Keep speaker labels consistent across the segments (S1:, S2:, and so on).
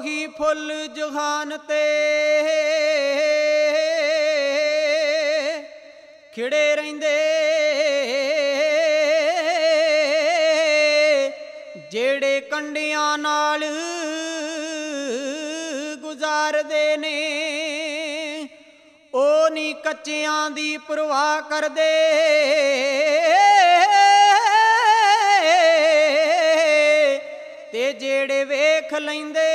S1: ਉਹੀ ਫੁੱਲ ਜਹਾਨ ਤੇ ਖਿੜੇ ਰਹਿੰਦੇ। ਜਿਹੜੇ ਕੰਡਿਆਂ ਨਾਲ ਗੁਜ਼ਾਰਦੇ ਨੇ, ਉਹ ਨਹੀਂ ਕੱਚਿਆਂ ਦੀ ਪਰਵਾਹ ਕਰਦੇ। ਤੇ ਜਿਹੜੇ ਵੇਖ ਲੈਂਦੇ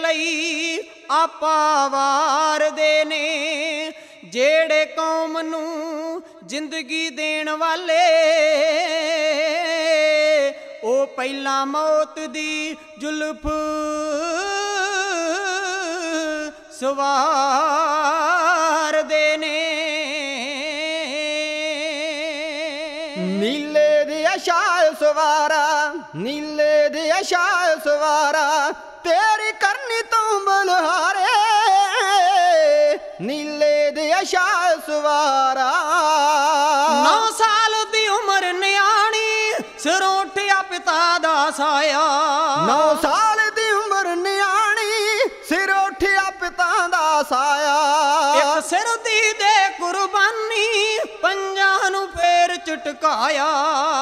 S1: ਲਈ ਆਪਾ ਵਾਰਦੇ ਨੇ, ਜਿਹੜੇ ਕੌਮ ਨੂੰ ਜ਼ਿੰਦਗੀ ਦੇਣ ਵਾਲੇ। ਉਹ ਪਹਿਲਾਂ ਮੌਤ ਦੀ ਜ਼ੁਲਫ ਸਵਾਰਦੇ ਨੇ।
S2: ਨੀਲੇ ਦੇ ਅਸ਼ਾਲ ਸਵਾਰਾ, ਨੀਲੇ ਦੇ ਅਸ਼ਾਲ ਸਵਾਰਾ ਅਸ਼ਾਲ ਸਵਾਰਾ।
S1: ਨੌ ਸਾਲ ਦੀ ਉਮਰ ਨਿਆਣੀ ਸਿਰੋਂ ਉੱਠਿਆ ਪਿਤਾ ਦਾ ਸਾਇਆ।
S2: ਨੌ ਸਾਲ ਦੀ ਉਮਰ ਨਿਆਣੀ ਸਿਰ ਉੱਠਿਆ ਪਿਤਾ ਦਾ ਸਾਇਆ।
S1: ਇੱਕ ਸਿਰ ਦੀ ਦੇ ਕੁਰਬਾਨੀ ਪੰਜਾਂ ਨੂੰ ਫੇਰ ਚਟਕਾਇਆ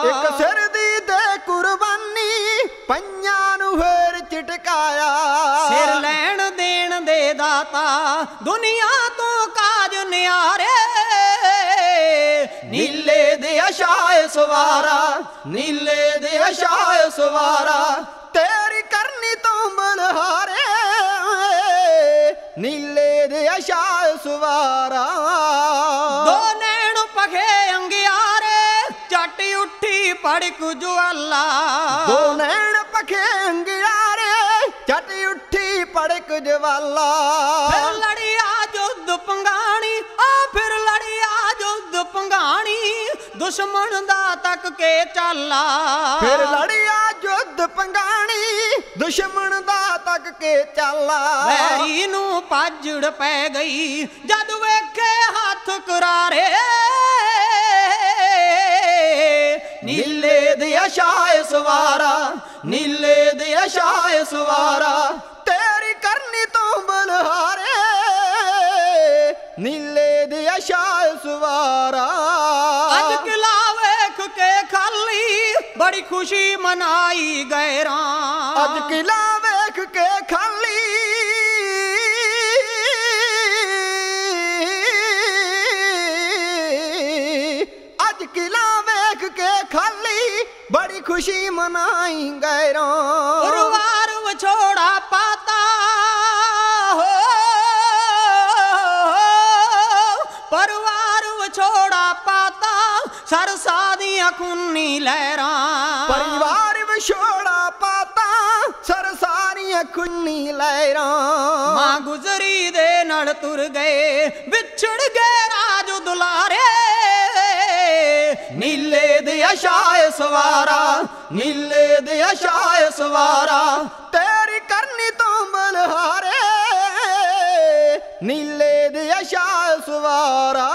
S2: ਇੱਕ ਸਿਰ ਦੀ ਦੇ ਕੁਰਬਾਨੀ ਪੰਜਾਂ ਨੂੰ ਫੇਰ ਚਟਕਾਇਆ
S1: ਸਿਰ ਲੈਣ ਦੇਣ ਦੇ ਦਾਤਾ ਦੁਨੀਆ ਤੋਂ ਕਾਜ ਨਿਆਰੇ
S2: ਨੀਲੇ ਦੇ ਅਸ਼ਾਏ ਸਵਾਰਾ ਨੀਲੇ ਦੇ ਅਸ਼ਾਏ ਸਵਾਰਾ ਤੇਰੀ ਕਰਨੀ ਤੋਂ ਬਲਹਾਰੇ ਨੀਲੇ ਦੇ ਅਸ਼ਾਏ ਸਵਾਰਾ।
S1: ਦੋ ਨੈਣ ਪਖੇ ਅੰਗਿਆਰੇ ਚੱਟ ਉੱਠੀ ਪੜਕ ਜਵਾਲਾ
S2: ਦੋ ਨੈਣ ਪਖੇ ਅੰਗਿਆਰੇ ਛਟ ਉੱਠੀ ਪੜਕ ਜਵਾਲਾ।
S1: ਫਿਰ ਲੜਿਆ ਜੁੱਧ ਪੰਗਾਣੀ ਦੁਸ਼ਮਣ ਦਾ ਤੱਕ ਕੇ ਚਾਲਾ।
S2: ਫਿਰ ਲੜਿਆ ਜੁੱਧ ਪੰਗਾਣੀ ਦੁਸ਼ਮਣ ਦਾ ਤੱਕ ਕੇ ਚਾਲਾ।
S1: ਵੈਰੀ ਨੂੰ ਪਾਜੜ ਪੈ ਗਈ ਜਦ ਵੇਖੇ ਹੱਥ ਕਰਾਰੇ।
S2: ਨੀਲੇ ਦੇ ਅਸ਼ਾਏ ਸਵਾਰਾ ਨੀਲੇ ਦੇ ਅਸ਼ਾਏ ਸਵਾਰਾ ਤੇਰੀ ਕਰਨੀ ਤੋਂ ਬਲਹਾਰੇ। ਨੀਲੇ ਦੇ ਅਸ਼ਾਏ ਸਵਾਰਾ।
S1: ਖੁਸ਼ੀ ਮਨਾਈ ਗੈਰਾਂ
S2: ਅੱਜ ਕਿਲਾ ਵੇਖ ਕੇ ਖਾਲੀ। ਅੱਜ ਕਿਲਾ ਵੇਖ ਕੇ ਖਾਲੀ। ਬੜੀ ਖੁਸ਼ੀ ਮਨਾਈ ਗੈਰਾਂ
S1: ਪਰਵਾਰ ਵਿਛੋੜਾ ਪਾਤਾ। ਹੋ ਪਰਵਾਰ ਵਿਛੋੜਾ ਪਾਤਾ। ਸਰਸਾ ਦੀਆਂ ਖੂਨੀ ਲਹਿਰਾਂ
S2: ਪਰਿਵਾਰ ਵਿਛੋੜਾ ਪਾਤਾ ਸਰਸਾਰੀਆਂ ਖੁੰਨੀ ਲਹਿਰਾਂ
S1: ਮਾਂ ਗੁਜ਼ਰੀ ਦੇ ਨਾਲ ਤੁਰ ਗਏ ਵਿਛੜ ਗਏ ਰਾਜ ਦੁਲਾਰੇ।
S2: ਨੀਲੇ ਦੇ ਅਸ਼ਾਏ ਸਵਾਰਾ ਨੀਲੇ ਦੇ ਅਸ਼ਾਏ ਸਵਾਰਾ। ਤੇਰੀ ਕਰਨੀ ਤੋਂ ਬਲਹਾਰੇ ਨੀਲੇ ਦੇ ਅਸ਼ਾਏ ਸਵਾਰਾ।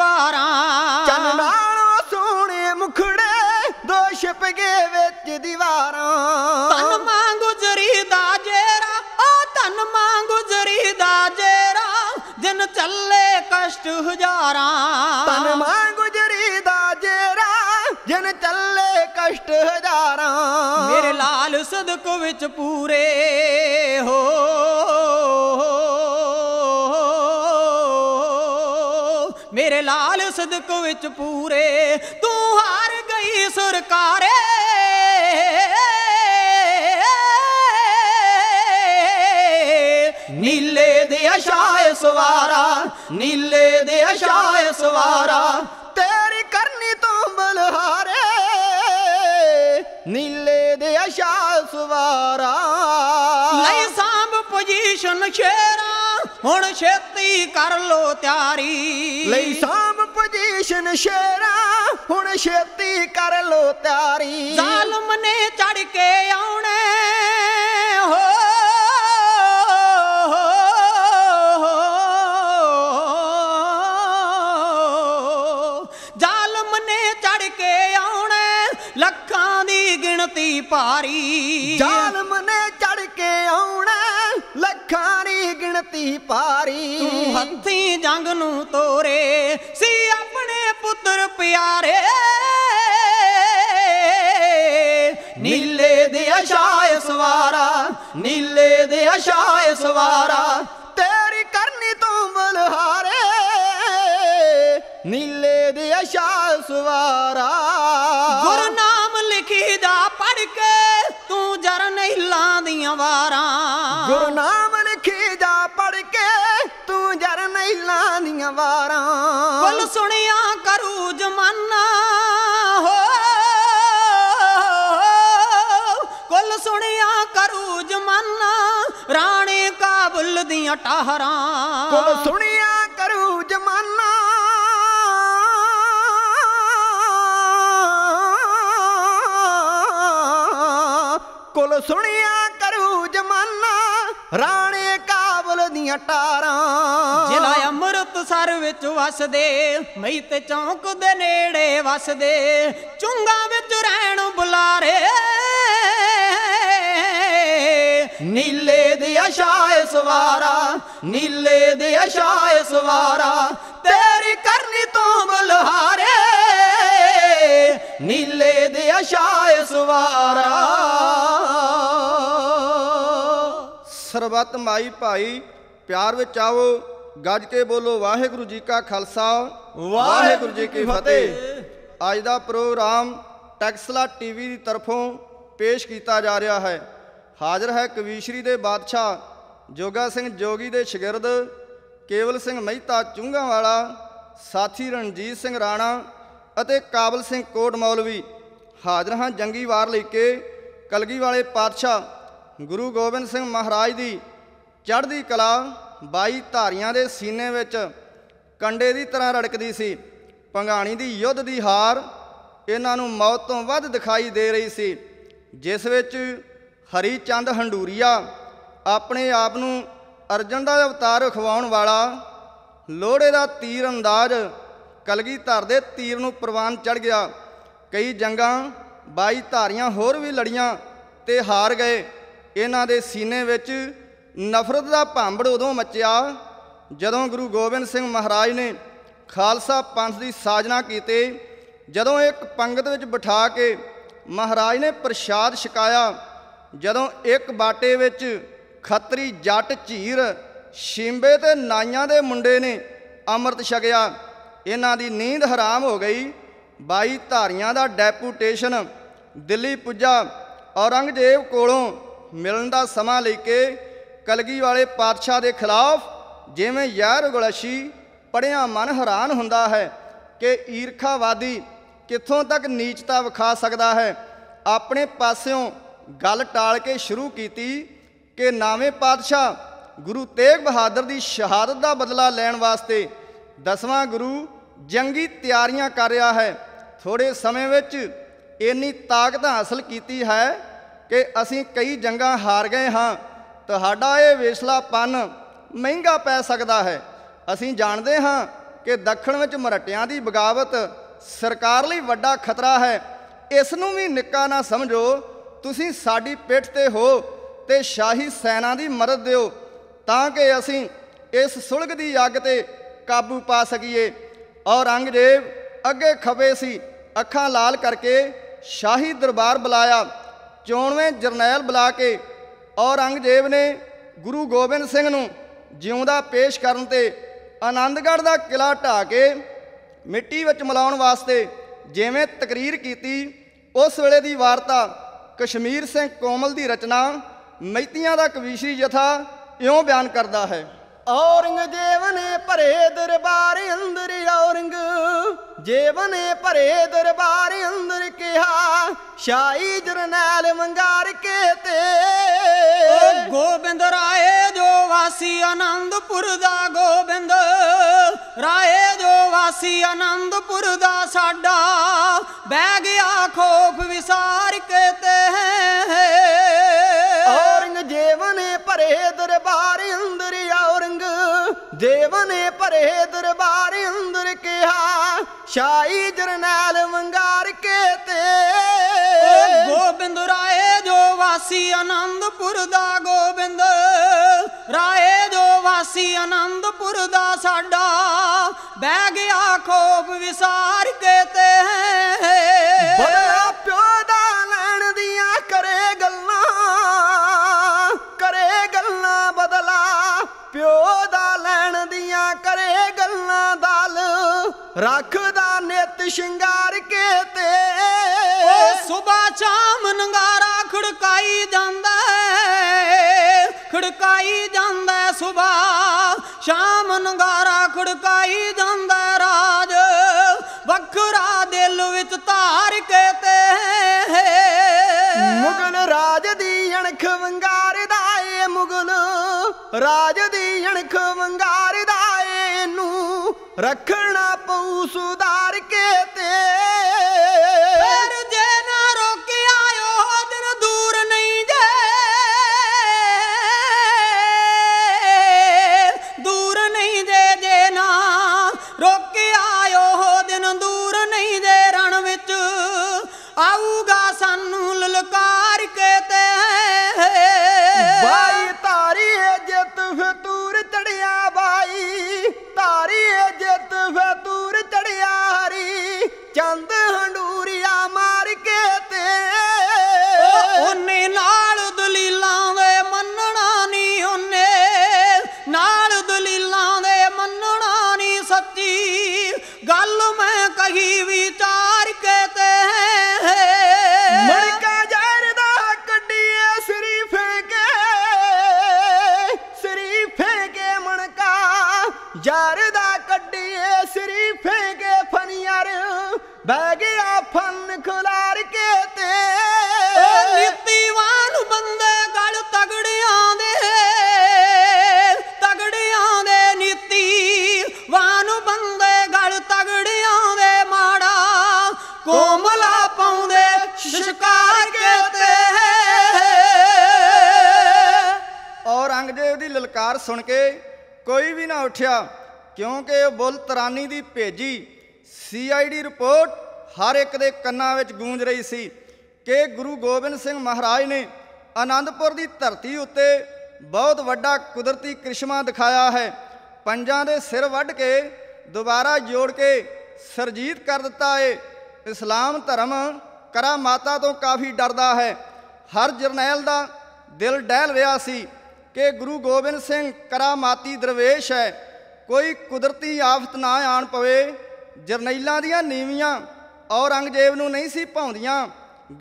S1: ਦੀਵਾਰਾਂ।
S2: ਚੰਨ ਨਾਲੋਂ ਸੋਹਣੇ ਮੁਖੜੇ ਦੋ ਛਿਪ ਗਏ ਵਿੱਚ ਦੀਵਾਰਾਂ।
S1: ਤਨ ਮਾਂ ਗੁਜ਼ਰੀ ਦਾ ਜੇਰਾ ਆ ਤਨ ਮਾਂ ਗੁਜ਼ਰੀ ਦਾ ਜੇਰਾ ਦਿਨ ਚੱਲੇ ਕਸ਼ਟ ਹਜ਼ਾਰਾਂ।
S2: ਤਨ ਮਾਂ ਗੁਜਰੀ ਦਾ ਜੇਰਾ ਜਨ ਚੱਲੇ ਕਸ਼ਟ ਹਜ਼ਾਰਾਂ।
S1: ਮੇਰੇ ਲਾਲ ਸਦਕ ਵਿੱਚ ਪੂਰੇ ਹੋ। ਵਿੱਚ ਪੂਰੇ ਤੂੰ ਹਾਰ ਗਈ ਸਰਕਾਰੇ।
S2: ਨੀਲੇ ਦੇ ਅਸ਼ਾਏ ਸਵਾਰਾ ਨੀਲੇ ਦੇ ਅਸ਼ਾਏ ਸਵਾਰਾ ਤੇਰੀ ਕਰਨੀ ਤੋਂ ਬਲਹਾਰੇ। ਨੀਲੇ ਦੇ ਅਸ਼ਾਏ ਸਵਾਰਾ।
S1: ਲਈ ਸਾਂਭ ਪੋਜੀਸ਼ਨ ਸ਼ੇਰਾ ਹੁਣ ਛੇਤੀ ਕਰ ਲੋ ਤਿਆਰੀ।
S3: ਲਈ ਸਾਮ ਪੋਜੀਸ਼ਨ ਸ਼ੇਰਾ ਹੁਣ ਛੇਤੀ ਕਰ ਲੋ ਤਿਆਰੀ।
S1: ਜ਼ਾਲਮ ਨੇ ਚੜ ਕੇ
S3: ਸਵਾਰਾ।
S1: ਗੁਰੂ ਨਾਮ ਲਿਖੀ ਦਾ ਪੜ ਕੇ ਤੂੰ ਜਰ ਨਹੀਂ ਲਾਂਦੀਆਂ ਵਾਰਾਂ।
S3: ਗੁਰੂ ਨਾਮ ਲਿਖੀ ਜਾ ਪੜ ਕੇ ਤੂੰ ਜਰ ਨਹੀਂ ਲਾਂਦੀਆਂ ਵਾਰਾਂ।
S1: ਕੁੱਲ ਸੁਣਿਆ ਕਰੂ ਜਮਾਨਾ ਹੋ। ਕੁੱਲ ਸੁਣਿਆ ਕਰੂ ਜਮਾਨਾ ਰਾਣੇ ਕਾਬੁਲ ਦੀਆਂ ਟਾਹਰਾਂ।
S3: ਕੋਲ ਸੁਣਿਆ ਕੁਲ ਸੁਣਿਆ ਕਰੂ ਜਮਾਨਾ, ਰਾਣੇ ਕਾਬਲ ਦੀਆਂ ਟਾਰਾਂ।
S1: ਜ਼ਿਲ੍ਹਾ ਅੰਮ੍ਰਿਤਸਰ ਵਿੱਚ ਵਸਦੇ, ਮਈ ਤੇ ਚੌਂਕ ਦੇ ਨੇੜੇ ਵਸਦੇ, ਚੁੰਗਾ ਵਿੱਚ ਰਹਿਣ ਬੁਲਾਰੇ।
S3: ਨੀਲੇ ਦੇ ਅਸ਼ਾਏ ਸਵਾਰਾ, ਨੀਲੇ ਦੇ ਅਸ਼ਾਏ ਸਵਾਰਾ, ਤੇਰੀ ਕਰਨੀ ਤੋਂ ਬਲਹਾਰੇ। ਨੀਲੇ ਦੇ ਅਸ਼ਾਏ ਸਵਾਰਾ। ਸਰਬੱਤ ਮਾਈ ਭਾਈ ਪਿਆਰ ਵਿੱਚ ਆਵੋ ਗੱਜ ਕੇ ਬੋਲੋ ਵਾਹਿਗੁਰੂ ਜੀ ਕਾ ਖਾਲਸਾ। ਵਾਹਿਗੁਰੂ ਜੀ ਕੀ ਫਤਿਹ। ਅੱਜ ਦਾ ਪ੍ਰੋਗਰਾਮ ਟੈਕਸਲਾ ਟੀਵੀ ਦੀ ਤਰਫੋਂ ਪੇਸ਼ ਕੀਤਾ ਜਾ ਰਿਹਾ ਹੈ। ਹਾਜ਼ਰ ਹੈ ਕਵੀਸ਼ਰੀ ਦੇ ਬਾਦਸ਼ਾਹ ਜੋਗਾ ਸਿੰਘ ਜੋਗੀ ਦੇ ਸ਼ਾਗਿਰਦ ਕੇਵਲ ਸਿੰਘ ਮਹਿਤਾ ਚੁੰਗਾ ਵਾਲਾ ਸਾਥੀ ਰਣਜੀਤ ਸਿੰਘ ਰਾਣਾ ਅਤੇ ਕਾਬਲ ਸਿੰਘ ਕੋਟ ਮੌਲਵੀ ਹਾਜ਼ਰ ਹਾਂ ਜੰਗੀ ਵਾਰ ਲੈ ਕੇ ਕਲਗੀ ਵਾਲੇ ਪਾਤਸ਼ਾਹ ਗੁਰੂ ਗੋਬਿੰਦ ਸਿੰਘ ਮਹਾਰਾਜ ਦੀ ਚੜ੍ਹਦੀ ਕਲਾ ਬਾਈ ਧਾਰੀਆਂ ਦੇ ਸੀਨੇ ਵਿੱਚ ਕੰਡੇ ਦੀ ਤਰ੍ਹਾਂ ਰੜਕਦੀ ਸੀ। ਪੰਘਾਣੀ ਦੀ ਯੁੱਧ ਦੀ ਹਾਰ ਇਹਨਾਂ ਨੂੰ ਮੌਤ ਤੋਂ ਵੱਧ ਦਿਖਾਈ ਦੇ ਰਹੀ ਸੀ, ਜਿਸ ਵਿੱਚ ਹਰੀ ਚੰਦ ਹੰਡੂਰੀਆ ਆਪਣੇ ਆਪ ਨੂੰ ਅਰਜਨ ਦਾ ਅਵਤਾਰ ਖਵਾਉਣ ਵਾਲਾ ਲੋੜੇ ਦਾ ਤੀਰ ਅੰਦਾਜ਼ ਕਲਗੀ ਧਰ ਦੇ ਤੀਰ ਨੂੰ ਪ੍ਰਵਾਨ ਚੜ ਗਿਆ। ਕਈ ਜੰਗਾਂ 22 ਧਾਰੀਆਂ ਹੋਰ ਵੀ ਲੜੀਆਂ ਤੇ ਹਾਰ ਗਏ। ਇਹਨਾਂ ਦੇ ਸੀਨੇ ਵਿੱਚ ਨਫ਼ਰਤ ਦਾ ਭਾਂਬੜ ਉਦੋਂ ਮਚਿਆ ਜਦੋਂ ਗੁਰੂ ਗੋਬਿੰਦ ਸਿੰਘ ਮਹਾਰਾਜ ਨੇ ਖਾਲਸਾ ਪੰਥ ਦੀ ਸਾਜਨਾ ਕੀਤੀ। ਜਦੋਂ ਇੱਕ ਪੰਗਤ ਵਿੱਚ ਬਿਠਾ ਕੇ ਮਹਾਰਾਜ ਨੇ ਪ੍ਰਸ਼ਾਦ ਛਕਾਇਆ, ਜਦੋਂ ਇੱਕ ਬਾਟੇ ਵਿੱਚ ਖੱਤਰੀ ਜੱਟ ਝੀਰ, ਸ਼ਿੰਬੇ ਤੇ ਨਾਈਆਂ ਦੇ ਮੁੰਡੇ ਨੇ ਅੰਮ੍ਰਿਤ ਛਕਿਆ। ਇਹਨਾਂ ਦੀ ਨੀਂਦ ਹਰਾਮ ਹੋ ਗਈ। 22 ਧਾਰੀਆਂ ਦਾ ਡੈਪੂਟੇਸ਼ਨ ਦਿੱਲੀ ਪੁੱਜਾ। ਔਰੰਗਜ਼ੇਬ ਕੋਲੋਂ ਮਿਲਣ ਦਾ ਸਮਾਂ ਲੈ ਕੇ ਕਲਗੀ ਵਾਲੇ ਪਾਤਸ਼ਾਹ ਦੇ ਖਿਲਾਫ ਜਿਵੇਂ ਯਾਰ ਗੁਲਸ਼ੀ ਪੜਿਆ ਮਨ ਹੈਰਾਨ ਹੁੰਦਾ ਹੈ ਕਿ ਈਰਖਾਵਾਦੀ ਕਿੱਥੋਂ ਤੱਕ ਨੀਚਤਾ ਵਿਖਾ ਸਕਦਾ ਹੈ। ਆਪਣੇ ਪਾਸਿਓਂ ਗੱਲ ਟਾਲ ਕੇ ਸ਼ੁਰੂ ਕੀਤੀ ਕਿ ਨਾਵੇਂ ਪਾਤਸ਼ਾਹ ਗੁਰੂ ਤੇਗ ਬਹਾਦਰ ਦੀ ਸ਼ਹਾਦਤ ਦਾ ਬਦਲਾ ਲੈਣ ਵਾਸਤੇ ਦਸਵਾਂ ਗੁਰੂ ਜੰਗੀ ਤਿਆਰੀਆਂ ਕਰ ਰਿਹਾ ਹੈ। ਥੋੜੇ ਸਮੇਂ ਵਿੱਚ ਇੰਨੀ ਤਾਕਤ ਹਾਸਲ ਕੀਤੀ ਹੈ ਕਿ ਅਸੀਂ ਕਈ ਜੰਗਾਂ ਹਾਰ ਗਏ ਹਾਂ। ਤੁਹਾਡਾ ਇਹ ਵੇਸਲਾਪਨ ਮਹਿੰਗਾ ਪੈ ਸਕਦਾ ਹੈ। ਅਸੀਂ ਜਾਣਦੇ ਹਾਂ ਕਿ ਦੱਖਣ ਵਿੱਚ ਮਰਟਿਆਂ ਦੀ ਬਗਾਵਤ ਸਰਕਾਰ ਲਈ ਵੱਡਾ ਖਤਰਾ ਹੈ। ਇਸ ਨੂੰ ਵੀ ਨਿੱਕਾ ਨਾ ਸਮਝੋ। ਤੁਸੀਂ ਸਾਡੀ ਪਿੱਠ ਤੇ ਹੋ ਤੇ ਸ਼ਾਹੀ ਸੈਨਾ ਦੀ ਮਦਦ ਦਿਓ। ਤਾਂ ਕਿ ਅਸੀਂ ਇਸ ਸੁਲਗ ਦੀ ਅੱਗ ਤੇ ਕਾਬੂ ਪਾ ਸਕੀਏ। ਔਰੰਗਜ਼ੇਬ ਅੱਗੇ ਖਬੇ ਸੀ। ਅੱਖਾਂ ਲਾਲ ਕਰਕੇ ਸ਼ਾਹੀ ਦਰਬਾਰ ਬੁਲਾਇਆ। ਚੋਣਵੇਂ ਜਰਨੈਲ ਬੁਲਾ ਕੇ ਔਰੰਗਜ਼ੇਬ ਨੇ ਗੁਰੂ ਗੋਬਿੰਦ ਸਿੰਘ ਨੂੰ ਜਿਉਂਦਾ ਪੇਸ਼ ਕਰਨ ਤੇ ਆਨੰਦਗੜ੍ਹ ਦਾ ਕਿਲਾ ਢਾ ਕੇ ਮਿੱਟੀ ਵਿੱਚ ਮਿਲਾਉਣ ਵਾਸਤੇ ਜਿਵੇਂ ਤਕਰੀਰ ਕੀਤੀ, ਉਸ ਵੇਲੇ ਦੀ ਵਾਰਤਾ ਕਸ਼ਮੀਰ ਸਿੰਘ ਕੋਮਲ ਦੀ ਰਚਨਾ ਮੈਤੀਆਂ ਦਾ ਕਵੀਸ਼ਰੀ ਜਥਾ ਇਉਂ ਬਿਆਨ ਕਰਦਾ ਹੈ। ਔਰੰਗਜ਼ੇਬ ਨੇ ਭਰੇ ਦਰਬਾਰ ਅੰਦਰ ਔਰੰਗ ਜੇਬ ਨੇ ਭਰੇ ਦਰਬਾਰ ਅੰਦਰ ਕਿਹਾ ਸ਼ਾਹੀ ਜਰਨੈਲ ਮੰਗਾਰ ਕੇ ਤੇ?
S1: ਓ ਗੋਬਿੰਦ ਰਾਏ ਜੋ ਵਾਸੀ ਆਨੰਦਪੁਰ ਦਾ ਗੋਬਿੰਦ ਰਾਏ ਜੋ ਵਾਸੀ ਆਨੰਦਪੁਰ ਦਾ ਸਾਡਾ ਬਹਿ ਗਿਆ ਖੋਫ ਵਿਸਾਰ ਕੇ ਤੇ।
S3: ਔਰੰਗਜ਼ੇਬ ਨੇ ਭਰੇ ਦਰਬਾਰ ਅੰਦਰ ਦੇਵ ਨੇ ਭਰੇ ਦਰਬਾਰ ਅੰਦਰ ਕਿਹਾ ਸ਼ਾਹੀ ਜਰਨੈਲ ਮੰਗਾਰ ਕੇ ਤੇ।
S1: ਗੋਬਿੰਦ ਰਾਏ ਜੋ ਵਾਸੀ ਆਨੰਦਪੁਰ ਦਾ ਗੋਬਿੰਦ ਰਾਏ ਜੋ ਵਾਸੀ ਆਨੰਦਪੁਰ ਦਾ ਸਾਡਾ ਬਹਿ ਗਿਆ ਖੋਫ ਵਿਸਾਰ ਕੇ ਤੇ।
S3: ਬੜਾ ਪਿਓ ਸ਼ਿੰਗਾਰ ਕੇ ਤੇ
S1: ਓ ਸੁਬਾ ਸ਼ਾਮ ਨੰਗਾਰਾ ਖੜਕਾਈ ਜਾਂਦਾ ਖੜਕਾਈ ਜਾਂਦਾ ਸੁਬਾ। ਸ਼ਾਮ ਨੰਗਾਰਾ ਖੜਕਾਈ ਜਾਂਦਾ ਰਾਜ। ਵੱਖਰਾ ਦਿਲ ਵਿੱਚ ਧਾਰ ਕੇ ਤੇ
S3: ਮੁਗਲ ਰਾਜ ਦੀ ਅਣਖ ਵੰਗਾਰਦਾ ਏ ਮੁਗਲ। ਰਾਜ ਦੀ ਅਣਖ ਵੰਗਾਰਦਾ ਰੱਖਣਾ ਪਊ ਸੁਧਾਰ ਕੇ ਤੇ।
S1: ਫਿਰ ਜੇ ਨਾ ਰੋਕਿਆ ਉਹ ਦਿਨ ਦੂਰ ਨਹੀਂ ਜੇ। ਦੂਰ ਨਹੀਂ ਜੇ ਜੇ ਨਾ ਰੋਕਿਆ ਉਹ ਦਿਨ ਦੂਰ ਨਹੀਂ ਜੇ। ਰਣ ਵਿੱਚ ਆਊਗਾ
S3: ਬਹਿ ਗਿਆ ਫਨ ਖੁਲਾਰ ਕੇ ਤੇ।
S1: ਉਹ ਨੀਤੀਵਾਨ ਬੰਦੇ ਗਲ ਤਗੜਿਆਂ ਦੇ। ਤਗੜਿਆਂ ਦੇ ਨੀਤੀਵਾਨ ਬੰਦੇ ਗਲ ਤਗੜਿਆਂ ਦੇ ਮਾੜਾ। ਕੋਮਲਾ ਪਾਉਂਦੇ ਸ਼ਿਕਾਰ ਕੇ ਤੇ।
S3: ਔਰੰਗਜ਼ੇਬ ਦੀ ਲਲਕਾਰ ਸੁਣ ਕੇ ਕੋਈ ਵੀ ਨਾ ਉੱਠਿਆ ਕਿਉਂਕਿ ਉਹ ਬੁੱਲ ਤਰਾਨੀ ਦੀ ਭੇਜੀ। ਸੀਆਈਡੀ ਰਿਪੋਰਟ ਹਰ ਇੱਕ ਦੇ ਕੰਨਾਂ ਵਿੱਚ ਗੂੰਜ ਰਹੀ ਸੀ ਕਿ ਗੁਰੂ ਗੋਬਿੰਦ ਸਿੰਘ ਮਹਾਰਾਜ ਨੇ ਆਨੰਦਪੁਰ ਦੀ ਧਰਤੀ ਉੱਤੇ ਬਹੁਤ ਵੱਡਾ ਕੁਦਰਤੀ ਕ੍ਰਿਸ਼ਮਾ ਦਿਖਾਇਆ ਹੈ। ਪੰਜਾਂ ਦੇ ਸਿਰ ਵੱਢ ਕੇ ਦੁਬਾਰਾ ਜੋੜ ਕੇ ਸਰਜੀਤ ਕਰ ਦਿੱਤਾ ਏ। ਇਸਲਾਮ ਧਰਮ ਕਰਾ ਮਾਤਾ ਤੋਂ ਕਾਫੀ ਡਰਦਾ ਹੈ। ਹਰ ਜਰਨੈਲ ਦਾ ਦਿਲ ਡਹਿਲ ਰਿਹਾ ਸੀ ਕਿ ਗੁਰੂ ਗੋਬਿੰਦ ਸਿੰਘ ਕਰਾਮਾਤੀ ਦਰਵੇਸ਼ ਹੈ। ਕੋਈ ਕੁਦਰਤੀ ਆਫਤ ਨਾ ਆਣ ਪਵੇ। ਜਰਨੈਲਾਂ ਦੀਆਂ ਨੀਵੀਆਂ ਔਰੰਗਜ਼ੇਬ ਨੂੰ ਨਹੀਂ ਸੀ ਭਾਉਂਦੀਆਂ।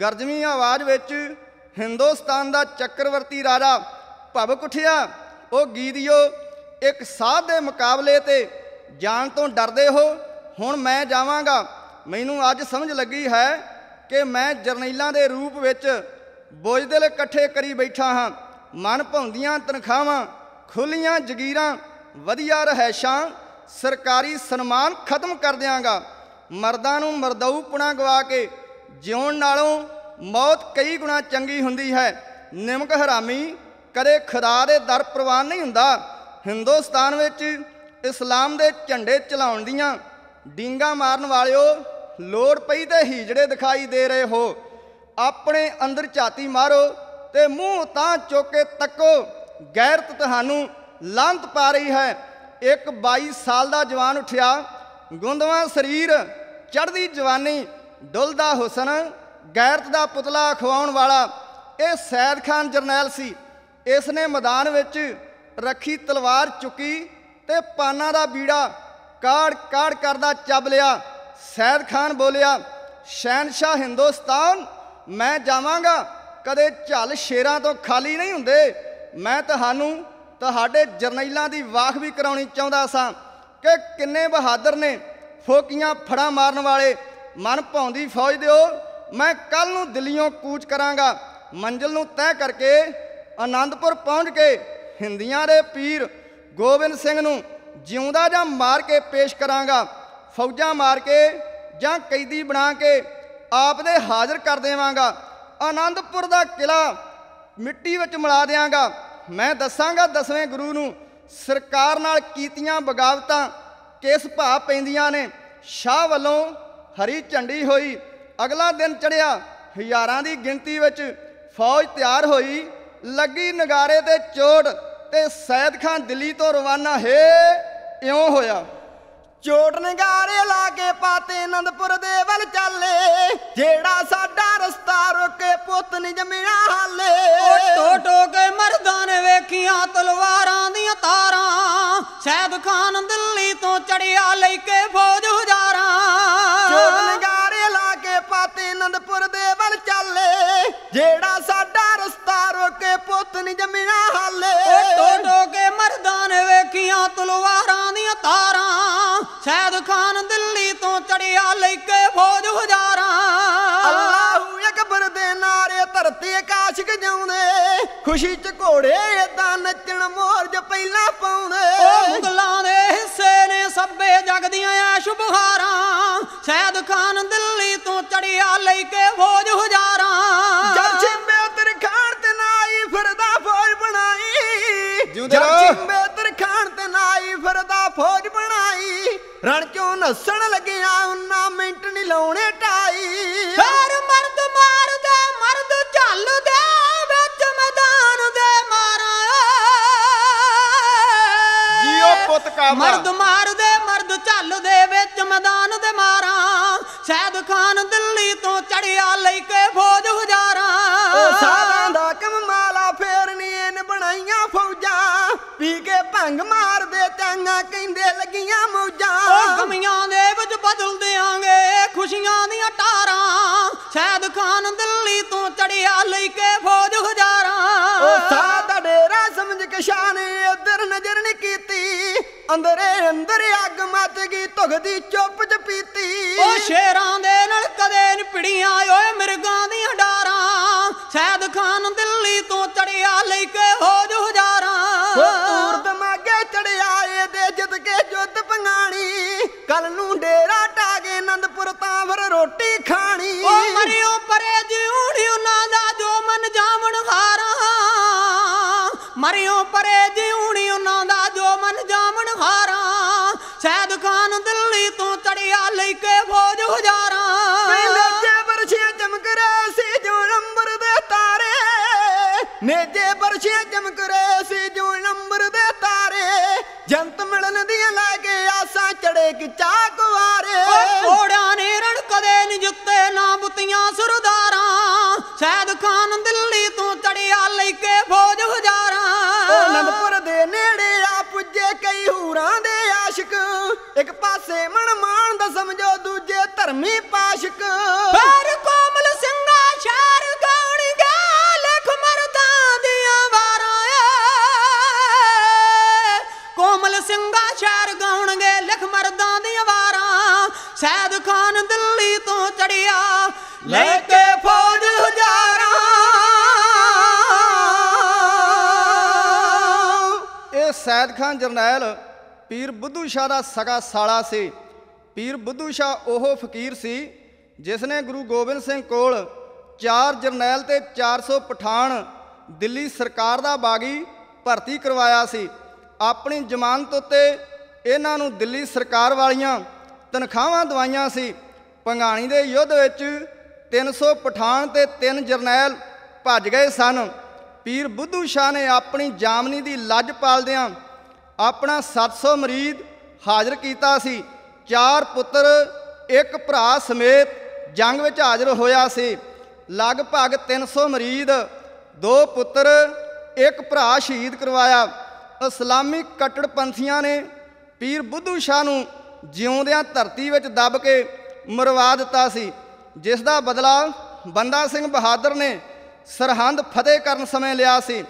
S3: ਗਰਜਵੀਂ ਆਵਾਜ਼ ਵਿੱਚ ਹਿੰਦੁਸਤਾਨ ਦਾ ਚੱਕਰਵਰਤੀ ਰਾਜਾ ਭਵਕ ਉੱਠਿਆ ਉਹ ਗੀਦੀਓ ਇੱਕ ਸਾਧ ਦੇ ਮੁਕਾਬਲੇ ਤੇ ਜਾਣ ਤੋਂ ਡਰਦੇ ਹੋ, ਹੁਣ ਮੈਂ ਜਾਵਾਂਗਾ। ਮੈਨੂੰ ਅੱਜ ਸਮਝ ਲੱਗੀ ਹੈ ਕਿ ਮੈਂ ਜਰਨੈਲਾਂ ਦੇ ਰੂਪ ਵਿੱਚ ਬੋਝਦਿਲ ਇਕੱਠੇ ਕਰੀ ਬੈਠਾ ਹਾਂ। ਮਨ ਭਾਉਂਦੀਆਂ ਤਨਖਾਹਾਂ ਖੁੱਲੀਆਂ ਜਗੀਰਾਂ, ਵਧੀਆ ਰਹਿਸ਼ਾਂ, ਸਰਕਾਰੀ ਸਨਮਾਨ ਖਤਮ ਕਰ ਦਿਆਂਗਾ। ਮਰਦਾਂ ਨੂੰ ਮਰਦਊਪਣਾ ਗਵਾ ਕੇ ਜਿਉਣ ਨਾਲੋਂ ਮੌਤ ਕਈ ਗੁਣਾ ਚੰਗੀ ਹੁੰਦੀ ਹੈ। ਨਿਮਕ ਹਰਾਮੀ ਕਦੇ ਖੁਦਾ ਦੇ ਦਰ ਪ੍ਰਵਾਨ ਨਹੀਂ ਹੁੰਦਾ। ਹਿੰਦੁਸਤਾਨ ਵਿੱਚ ਇਸਲਾਮ ਦੇ ਝੰਡੇ ਚਲਾਉਣ ਦੀਆਂ ਡਿੰਗਾ ਮਾਰਨ ਵਾਲਿਓ ਲੋੜ ਪਈ ਤੇ ਹੀਜੜੇ ਦਿਖਾਈ ਦੇ ਰਹੇ ਹੋ। ਆਪਣੇ ਅੰਦਰ ਝਾਤੀ ਮਾਰੋ ਤੇ ਮੂੰਹ ਤਾਂ ਚੁੱਕ ਤੱਕੋ। ਗੈਰਤ ਤੁਹਾਨੂੰ ਲਾਂਤ ਪਾ ਰਹੀ ਹੈ। ਇੱਕ 22 ਸਾਲ ਦਾ ਜਵਾਨ ਉੱਠਿਆ ਗੁੰਦਵਾ ਸਰੀਰ, ਚੜ੍ਹਦੀ ਜਵਾਨੀ, ਡੁੱਲਦਾ ਹੁਸਨ, ਗੈਰਤ ਦਾ ਪੁਤਲਾ ਖਵਾਉਣ ਵਾਲਾ, ਇਹ ਸੈਦ ਖਾਨ ਜਰਨੈਲ ਸੀ। ਇਸ ਨੇ ਮੈਦਾਨ ਵਿੱਚ ਰੱਖੀ ਤਲਵਾਰ ਚੁੱਕੀ ਤੇ ਪਾਨਾ ਦਾ ਬੀੜਾ ਕਾੜ ਕਾੜ ਕਰਦਾ ਚੱਬ ਲਿਆ। ਸੈਦ ਖਾਨ ਬੋਲਿਆ ਸ਼ਹਿਨशाह ਹਿੰਦੁਸਤਾਨ, ਮੈਂ ਜਾਵਾਂਗਾ। ਕਦੇ ਝੱਲ ਸ਼ੇਰਾਂ ਤੋਂ ਖਾਲੀ ਨਹੀਂ ਹੁੰਦੇ। ਮੈਂ ਤੁਹਾਨੂੰ ਤੁਹਾਡੇ ਜਰਨੈਲਾਂ ਦੀ ਵਾਖ ਵੀ ਕਰਾਉਣੀ ਚਾਹੁੰਦਾ ਸਾਂ। ਕਿ ਕਿੰਨੇ ਬਹਾਦਰ ਨੇ ਫੋਕੀਆਂ ਫੜਾ ਮਾਰਨ ਵਾਲੇ। ਮਨ ਭਾਉਂਦੀ ਫੌਜ ਦਿਓ, ਮੈਂ ਕੱਲ ਨੂੰ ਦਿੱਲੀੋਂ ਕੂਚ ਕਰਾਂਗਾ। ਮੰਜ਼ਿਲ ਨੂੰ ਤੈਅ ਕਰਕੇ ਆਨੰਦਪੁਰ ਪਹੁੰਚ ਕੇ ਹਿੰਦੀਆਂ ਦੇ ਪੀਰ ਗੋਬਿੰਦ ਸਿੰਘ ਨੂੰ ਜਿਉਂਦਾ ਜਾਂ ਮਾਰ ਕੇ ਪੇਸ਼ ਕਰਾਂਗਾ। ਫੌਜਾਂ ਮਾਰ ਕੇ ਜਾਂ ਕੈਦੀ ਬਣਾ ਕੇ ਆਪ ਦੇ ਹਾਜ਼ਰ ਕਰ ਦੇਵਾਂਗਾ। ਆਨੰਦਪੁਰ ਦਾ ਕਿਲਾ ਮਿੱਟੀ ਵਿੱਚ ਮਿਲਾ ਦਿਆਂਗਾ। ਮੈਂ ਦੱਸਾਂਗਾ ਦਸਵੇਂ ਗੁਰੂ ਨੂੰ ਸਰਕਾਰ ਨਾਲ ਕੀਤੀਆਂ ਬਗਾਵਤਾਂ ਕਿਸ ਭਾਅ ਪੈਂਦੀਆਂ ਨੇ, ਸ਼ਾਹ ਵੱਲੋਂ ਹਰੀ ਝੰਡੀ ਹੋਈ, ਅਗਲਾ ਦਿਨ ਚੜਿਆ ਹਜ਼ਾਰਾਂ ਦੀ ਗਿਣਤੀ ਵਿੱਚ ਫੌਜ ਤਿਆਰ ਹੋਈ, ਲੱਗੀ ਨਗਾਰੇ ਤੇ ਚੋਟ ਤੇ ਸੈਦ ਖਾਨ ਦਿੱਲੀ ਤੋਂ ਰਵਾਨਾ, ਹੈ, ਇਉਂ ਹੋਇਆ।
S2: ਚੋਟ ਨਗਾਰੇ ਲਾ ਕੇ ਪਾਤੇ ਆਨੰਦਪੁਰ ਦੇ ਵੱਲ ਚੱਲੇ। ਜਿਹੜਾ ਸਾਡਾ ਰਸਤਾ ਰੋਕੇ ਪੁੱਤ ਨਹੀਂ ਜੰਮਿਆ ਹਾਲੇ।
S1: ਟੋ ਟੋ ਕੇ ਮਰਦਾਂ ਨੇ ਵੇਖੀਆਂ ਤਲਵਾਰਾਂ ਦੀਆਂ ਤਾਰਾਂ। ਸੈਦ ਖਾਨ ਦਿੱਲੀ ਤੋਂ ਚੜਿਆ ਲੈ ਕੇ ਫੌਜ ਹਜ਼ਾਰਾਂ।
S2: ਚੋਟ ਨਗਾਰੇ ਲਾ ਕੇ ਪਾਤੇ ਆਨੰਦਪੁਰ ਦੇ ਵੱਲ ਚੱਲੇ। ਜਿਹੜਾ ਸਾਡਾ ਰਸਤਾ ਰੋਕੇ ਪੁੱਤ ਨਹੀਂ ਜੰਮਿਆ ਹਾਲੇ।
S1: ਟੋ ਟੋ ਕੇ ਮਰਦਾਂ ਨੇ ਵੇਖੀਆਂ ਤਲਵਾਰਾਂ ਦੀਆਂ ਤਾਰਾਂ। ਸੈਦ ਖਾਨ ਦਿੱਲੀ ਤੋਂ ਚੜਿਆ ਲੈ ਕੇ ਫੌਜ ਹਜ਼ਾਰਾਂ।
S2: ਅੱਲਾਹੂ ਅਕਬਰ ਦੇ ਨਾਰੇ ਧਰਤੀ ਆਕਾਸ਼ਕ ਜਾਉਂਦੇ। ਖੁਸ਼ੀ ਚ ਘੋੜੇ ਏਦਾਂ ਨੱਚਣ ਮੋਰਜ ਪਹਿਲਾਂ ਪਾਉਂਦੇ।
S1: ਉਹ ਮੁਗਲਾਂ ਦੇ ਹਿੱਸੇ ਨੇ ਸੱਬੇ ਜਗ ਦੀਆਂ ਐਸ਼ ਬਹਾਰਾਂ ਸੈਦ ਖਾਨ ਦਿੱਲੀ ਤੋਂ ਚੜਿਆ ਲੈ ਕੇ ਫੌਜ ਮਰਦ ਮਾਰਦੇ ਮਰਦ ਚੱਲਦੇ ਵਿੱਚ ਮੈਦਾਨ ਦੇ ਮਾਰਾਂ। ਸੈਦ ਖਾਨ ਦਿੱਲੀ ਤੋਂ ਚੜਿਆ ਲੈ ਕੇ ਫੌਜ ਹਜ਼ਾਰਾਂ।
S2: ਉਹ ਸਾਧਾਂ ਭੰਗ ਮਾਰਦੇ ਚਾਂਗਾ ਕਹਿੰਦੇ ਲੱਗੀਆਂ ਮੌਜਾਂ।
S1: ਉਹ ਗਮੀਆਂ ਦੇ ਵਿੱਚ ਬਦਲ ਦਿਆਂਗੇ ਖੁਸ਼ੀਆਂ ਦੀਆਂ ਟਾਰਾਂ। ਸੈਦ ਖਾਨ ਦਿੱਲੀ ਤੋਂ ਚੜਿਆ ਲੈ ਕੇ ਫੌਜ ਹਜ਼ਾਰਾਂ।
S2: ਉਹ ਸਾਦਾ ਡੇਰਾ ਸਮਝ ਕੇ ਸ਼ਾਨ ਉਧਰ ਨਜ਼ਰ ਨਹੀਂ ਕੀਤੀ। ਅੰਦਰੇ ਅੰਦਰ ਅੱਗ ਮੱਚ ਗਈ ਧੁਗਦੀ ਚੁੱਪ ਚ ਪੀਤੀ।
S1: ਉਹ ਸ਼ੇਰਾਂ ਦੇ ਨਾਲ ਕਦੇ ਨੀ ਪਿੜੀਆਂ ਓਏ ਮਿਰਗਾਂ ਦੀਆਂ ਡਾਰਾਂ। ਸੈਦ ਖਾਨ ਦਿੱਲੀ ਤੋਂ ਚੜਿਆ ਲੈ ਕੇ ਫੌਜ ਮਰਿਓ ਜਿਉਣੀ ਉਹਨਾਂ ਦਾ ਜੋ ਮਨ ਜਾਵਣ ਹਾਰਾਂ ਮਰਿਓ ਪਰੇ ਜਿਉਣੀ ਉਹਨਾਂ ਦਾ ਜੋ ਮਨ ਜਾਵਣ ਹਾਰਾਂ ਸੈਦ ਖਾਨ ਦਿੱਲੀ ਤੋਂ ਤੜਿਆ ਲੈ ਕੇ ਫੌਜ ਹਜ਼ਾਰਾਂ।
S2: ਨੇਜੇ ਬਰਛੇ ਚਮਕ ਰਹੇ ਸੀ ਜੋ ਨੰਬਰ ਦੇ ਤਾਰੇ। ਨੇਜੇ ਬਰਛੇ ਚਮਕ ਰਹੇ ਸੀ ਚੜੇ ਕਿ ਚਾਕਵਾਰੇ
S1: ਘੋੜਿਆਂ ਨੇ ਰਣ ਕਦੇ ਨੀ ਜਿੱਤੇ ਨਾ ਬੁੱਤੀਆਂ ਸਰਦਾਰਾਂ। ਸੈਦ ਖਾਨ ਦਿੱਲੀ ਤੋਂ ਚੜਿਆ ਲੈ ਕੇ ਫੌਜ ਹਜ਼ਾਰਾਂ।
S2: ਅਨੰਦਪੁਰ ਦੇ ਨੇੜੇ ਆ ਪੁੱਜੇ ਕਈ ਹੂਰਾਂ ਦੇ ਆਸ਼ਿਕ। ਇੱਕ ਪਾਸੇ ਮਨ ਮਾਨ ਦਾ ਸਮਝੋ ਦੂਜੇ ਧਰਮੀ ਪਾਸ਼ਕ।
S1: ਚੜਿਆ ਲੈ ਕੇ ਫੌਜ ਹਜ਼ਾਰਾਂ।
S3: ਇਹ ਸੈਦ ਖਾਨ ਜਰਨੈਲ ਪੀਰ ਬੁੱਧੂ ਸ਼ਾਹ ਦਾ ਸਗਾ ਸਾਲਾ ਸੀ। ਪੀਰ ਬੁੱਧੂ ਸ਼ਾਹ ਉਹ ਫਕੀਰ ਸੀ ਜਿਸ ਨੇ ਗੁਰੂ ਗੋਬਿੰਦ ਸਿੰਘ ਕੋਲ ਚਾਰ ਜਰਨੈਲ ਤੇ 400 ਪਠਾਨ ਦਿੱਲੀ ਸਰਕਾਰ ਦਾ ਬਾਗੀ ਭਰਤੀ ਕਰਵਾਇਆ ਸੀ। ਆਪਣੀ ਜ਼ਮਾਨਤ ਉੱਤੇ ਇਹਨਾਂ ਨੂੰ ਦਿੱਲੀ ਸਰਕਾਰ ਵਾਲੀਆਂ ਤਨਖਾਹਾਂ ਦਵਾਈਆਂ ਸੀ। ਪੰਗਾਣੀ ਦੇ ਯੁੱਧ ਵਿੱਚ 300 ਪਠਾਨ ਤੇ 3 ਜਰਨੈਲ ਭੱਜ ਗਏ ਸਨ। ਪੀਰ ਬੁੱਧੂ ਸ਼ਾਹ ਨੇ ਆਪਣੀ ਜਾਮਨੀ ਦੀ ਲੱਜ ਪਾਲਦਿਆਂ ਆਪਣਾ 700 ਮਰੀਦ ਹਾਜ਼ਰ ਕੀਤਾ ਸੀ। ਚਾਰ ਪੁੱਤਰ, ਇੱਕ ਭਰਾ ਸਮੇਤ ਜੰਗ ਵਿੱਚ ਹਾਜ਼ਰ ਹੋਇਆ ਸੀ। ਲਗਭਗ 300 ਮਰੀਦ, ਦੋ ਪੁੱਤਰ, ਇੱਕ ਭਰਾ ਸ਼ਹੀਦ ਕਰਵਾਇਆ। ਇਸਲਾਮੀ ਕੱਟੜਪੰਥੀਆਂ ਨੇ ਪੀਰ ਬੁੱਧੂ ਸ਼ਾਹ ਨੂੰ ਜਿਉਂਦਿਆਂ ਧਰਤੀ ਵਿੱਚ ਦੱਬ ਕੇ ਮਰਵਾ ਦਿੱਤਾ ਸੀ। ਜਿਸ ਦਾ ਬਦਲਾ ਬੰਦਾ ਸਿੰਘ ਬਹਾਦਰ ਨੇ ਸਰਹੰਦ ਫਤਿਹ ਕਰਨ ਸਮੇਂ ਲਿਆ ਸੀ।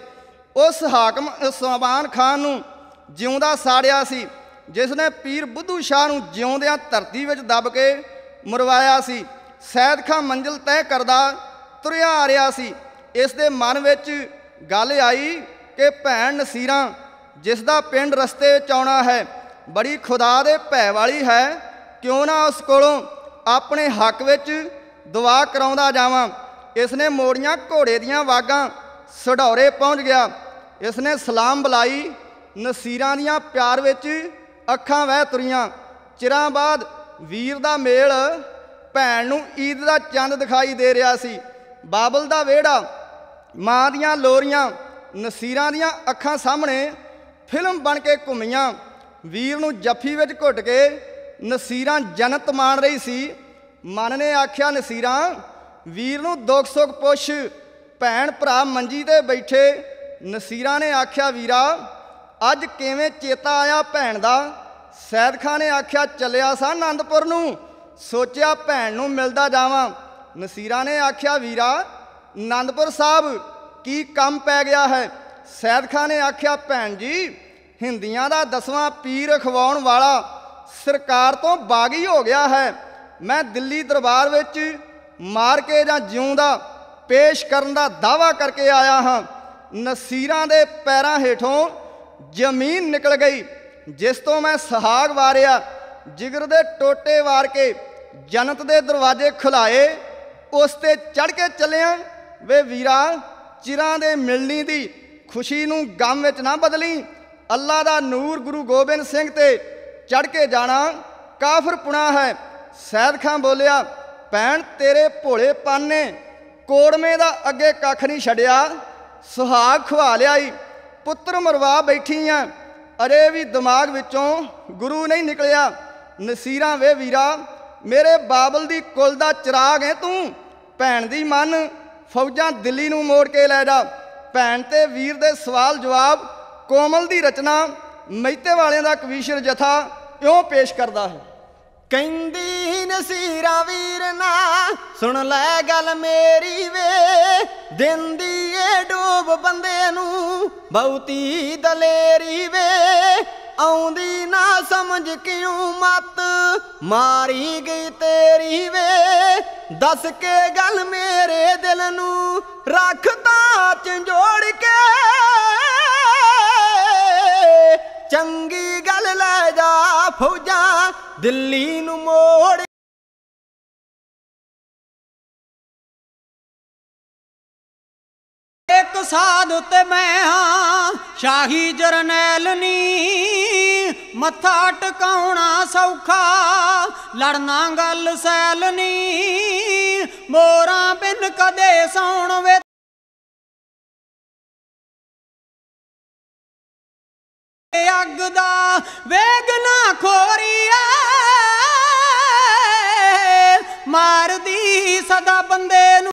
S3: ਉਸ ਹਾਕਮ ਉਸਮਾਨ ਖਾਨ ਨੂੰ ਜਿਉਂਦਾ ਸਾੜਿਆ ਸੀ। ਜਿਸ ਨੇ ਪੀਰ ਬੁੱਧੂ ਸ਼ਾਹ ਨੂੰ ਜਿਉਂਦਿਆਂ ਧਰਤੀ ਵਿੱਚ ਦੱਬ ਕੇ ਮਰਵਾਇਆ ਸੀ। ਸੈਦ ਖਾਂ ਮੰਜ਼ਿਲ ਤੈਅ ਕਰਦਾ ਤੁਰਿਆ ਆ ਰਿਹਾ ਸੀ। ਇਸ ਦੇ ਮਨ ਵਿੱਚ ਗੱਲ ਆਈ ਕਿ ਭੈਣ ਨਸੀਰਾਂ, ਜਿਸ ਦਾ ਪਿੰਡ ਰਸਤੇ ਵਿੱਚ ਆਉਣਾ ਹੈ, ਬੜੀ ਖੁਦਾ ਦੇ ਭੈ ਵਾਲੀ ਹੈ, ਕਿਉਂ ਨਾ ਉਸ ਕੋਲੋਂ ਆਪਣੇ ਹੱਕ ਵਿੱਚ ਦੁਆ ਕਰਾਉਂਦਾ ਜਾਵਾਂ। ਇਸ ਨੇ ਮੋੜੀਆਂ ਘੋੜੇ ਦੀਆਂ ਵਾਗਾਂ ਸਢੌਰੇ ਪਹੁੰਚ ਗਿਆ। ਇਸ ਨੇ ਸਲਾਮ ਬੁਲਾਈ, ਨਸੀਰਾਂ ਦੀਆਂ ਪਿਆਰ ਵਿੱਚ ਅੱਖਾਂ ਵਹਿ ਤੁਰੀਆਂ। ਚਿਰਾਂ ਬਾਅਦ ਵੀਰ ਦਾ ਮੇਲ ਭੈਣ ਨੂੰ ਈਦ ਦਾ ਚੰਦ ਦਿਖਾਈ ਦੇ ਰਿਹਾ ਸੀ। ਬਾਬਲ ਦਾ ਵਿਹੜਾ, ਮਾਂ ਦੀਆਂ ਲੋਰੀਆਂ, ਨਸੀਰਾਂ ਦੀਆਂ ਅੱਖਾਂ ਸਾਹਮਣੇ ਫਿਲਮ ਬਣ ਕੇ ਘੁੰਮੀਆਂ। ਵੀਰ ਨੂੰ ਜੱਫੀ ਵਿੱਚ ਘੁੱਟ ਕੇ ਨਸੀਰਾਂ ਜਨਤ ਮਾਣ ਰਹੀ ਸੀ। ਮਨ ਨੇ ਆਖਿਆ, ਨਸੀਰਾਂ, ਵੀਰ ਨੂੰ ਦੁੱਖ ਸੁੱਖ ਪੁੱਛ। ਭੈਣ ਭਰਾ ਮੰਜੀ ਤੇ ਬੈਠੇ। ਨਸੀਰਾਂ ਨੇ ਆਖਿਆ, ਵੀਰਾ, ਅੱਜ ਕਿਵੇਂ ਚੇਤਾ ਆਇਆ ਭੈਣ ਦਾ? ਸੈਦ ਖਾਨ ਨੇ ਆਖਿਆ, ਚੱਲਿਆ ਸਾਂ ਆਨੰਦਪੁਰ ਨੂੰ। ਸੋਚਿਆ ਭੈਣ ਨੂੰ ਮਿਲਦਾ ਜਾਵਾਂ। ਨਸੀਰਾਂ ਨੇ ਆਖਿਆ, ਵੀਰਾ ਆਨੰਦਪੁਰ ਸਾਹਿਬ, ਕੀ ਕੰਮ ਪੈ ਗਿਆ ਹੈ? ਸੈਦ ਖਾਨ ਨੇ ਆਖਿਆ, ਭੈਣ ਜੀ, ਹਿੰਦੀਆਂ ਦਾ ਦਸਵਾਂ ਪੀਰ ਖਵਾਉਣ ਵਾਲਾ ਸਰਕਾਰ ਤੋਂ ਬਾਗੀ ਹੋ ਗਿਆ ਹੈ। ਮੈਂ ਦਿੱਲੀ ਦਰਬਾਰ ਵਿੱਚ ਮਾਰ ਕੇ ਜਾਂ ਜਿਉਂਦਾ ਪੇਸ਼ ਕਰਨ ਦਾ ਦਾਵਾ ਕਰਕੇ ਆਇਆ ਹਾਂ। ਨਸੀਰਾਂ ਦੇ ਪੈਰਾਂ ਹੇਠੋਂ ਜ਼ਮੀਨ ਨਿਕਲ ਗਈ, ਜਿਸ ਤੋਂ ਮੈਂ ਸੁਹਾਗ ਵਾਰਿਆ। ਜਿਗਰ ਦੇ ਟੋਟੇ ਵਾਰ ਕੇ ਜਨਤ ਦੇ ਦਰਵਾਜ਼ੇ ਖੁਲਾਏ। ਉਸ ਤੇ ਚੜ ਕੇ ਚੱਲਿਆ, ਵੇ ਵੀਰਾ, ਚਿਰਾਂ ਦੇ ਮਿਲਣੀ ਦੀ ਖੁਸ਼ੀ ਨੂੰ ਗਮ ਵਿੱਚ ਨਾ ਬਦਲੀ। ਅੱਲਾ ਦਾ ਨੂਰ ਗੁਰੂ ਗੋਬਿੰਦ ਸਿੰਘ ਤੇ ਚੜ ਕੇ ਜਾਣਾ, ਕਾਫਰ ਪੁਣਾ ਹੈ। ਸੈਦ ਖਾਨ ਬੋਲਿਆ, ਭੈਣ, ਤੇਰੇ ਭੋਲੇ ਪੰਨ ਨੇ ਕੋੜਮੇ ਦਾ ਅੱਗੇ ਕੱਖ ਨਹੀਂ ਛੱਡਿਆ। ਸੁਹਾਗ ਖਵਾ ਲਿਆਈ, ਪੁੱਤਰ ਮਰਵਾ ਬੈਠੀ ਆ ਅਰੇ ਵੀ ਦਿਮਾਗ ਵਿੱਚੋਂ ਗੁਰੂ ਨਹੀਂ ਨਿਕਲਿਆ। ਨਸੀਰਾਂ ਵੇ ਵੀਰਾ, ਮੇਰੇ ਬਾਬਲ ਦੀ ਕੁਲ ਦਾ ਚਿਰਾਗ ਹੈ ਤੂੰ। ਭੈਣ ਦੀ ਮਨ, ਫੌਜਾਂ ਦਿੱਲੀ ਨੂੰ ਮੋੜ ਕੇ ਲੈ ਜਾ। ਭੈਣ ਤੇ ਵੀਰ ਦੇ ਸਵਾਲ ਜਵਾਬ ਕੋਮਲ ਦੀ ਰਚਨਾ, ਮਹਿਤੇ ਵਾਲਿਆਂ ਦਾ ਕਵੀਸ਼ਰ ਜਥਾ ਇਉਂ ਪੇਸ਼ ਕਰਦਾ ਹੈ?
S2: ਕਹਿੰਦੀ ਨਸੀਰਾ ਵੀਰ ਨਾ, ਸੁਣ ਲੈ ਗੱਲ ਮੇਰੀ ਵੇ। ਦਿੰਦੀ ਏ ਡੋਬ ਬੰਦੇ ਨੂੰ, ਬਹੁਤੀ ਦਲੇਰੀ ਵੇ। ਆਉਂਦੀ ਨਾ ਸਮਝ ਕਿਉਂ ਮਤ, ਮਾਰੀ ਗਈ ਤੇਰੀ ਵੇ। ਦੱਸ ਕੇ ਗੱਲ ਮੇਰੇ ਦਿਲ ਨੂੰ ਰੱਖਦਾ ਝੰਜੋੜ ਦਿੱਲੀ ਨੂੰ ਮੋੜ
S1: ਇੱਕ ਸਾਧ ਉੱਤੇ ਮੈਂ ਹਾਂ, ਸ਼ਾਹੀ ਜਰਨੈਲ ਨੀ। ਮੱਥਾ ਟਿਕਾਉਣਾ ਸੌਖਾ, ਲੜਨਾ ਗੱਲ ਸੈਲ ਨੀ। ਮੋਰਾਂ ਬਿਨ ਕਦੇ ਸੌਣ ਵੇ ਅੱਗ ਦਾ ਵੇਗ ਨਾ ਖੋਰੀਏ। ਮਾਰਦੀ ਸਦਾ ਬੰਦੇ ਨੂੰ